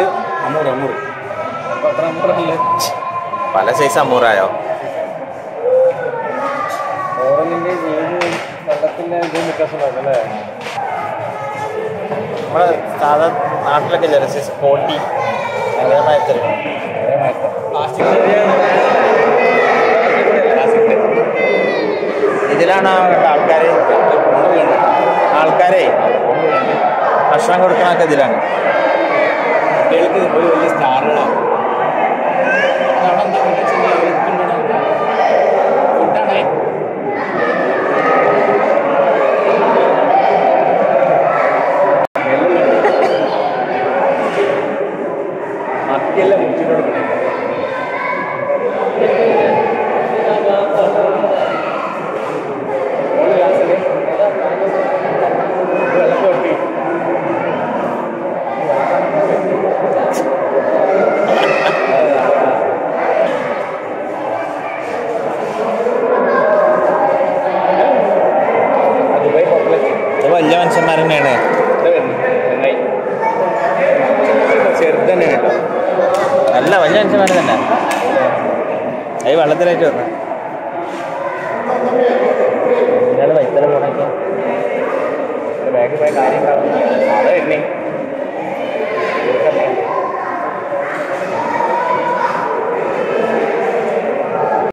ഇത് Amur Amur. പല size അമൂറായോ? നമ്മൾ സാധാ നാട്ടിലൊക്കെ ഇല്ലേ? സൈസ് കോട്ടി ഇതിലാണ് ആൾക്കാരെ ആൾക്കാരെ ഭക്ഷണം കൊടുക്കണൊക്കെ ഇതിലാണ്. കുട്ടികൾക്ക് ഒരു വലിയ സ്റ്റാറുകളാണ്. അവിടെ എന്താ ഫുഡാണേ. മത്തിയെല്ലാം മുച്ചിട്ട് കൊടുക്കണേ തന്നെയാണ്. ചെറുതന്നെ കേട്ടോ അല്ല വലിയ മനുഷ്യന്മാർ തന്നെ. അത് വെള്ളത്തിലായിട്ട് വന്നു ഇയാൾ വൈത്തല പോണൊക്കെ. ബാഗ് പോയ കാര്യം എന്നെ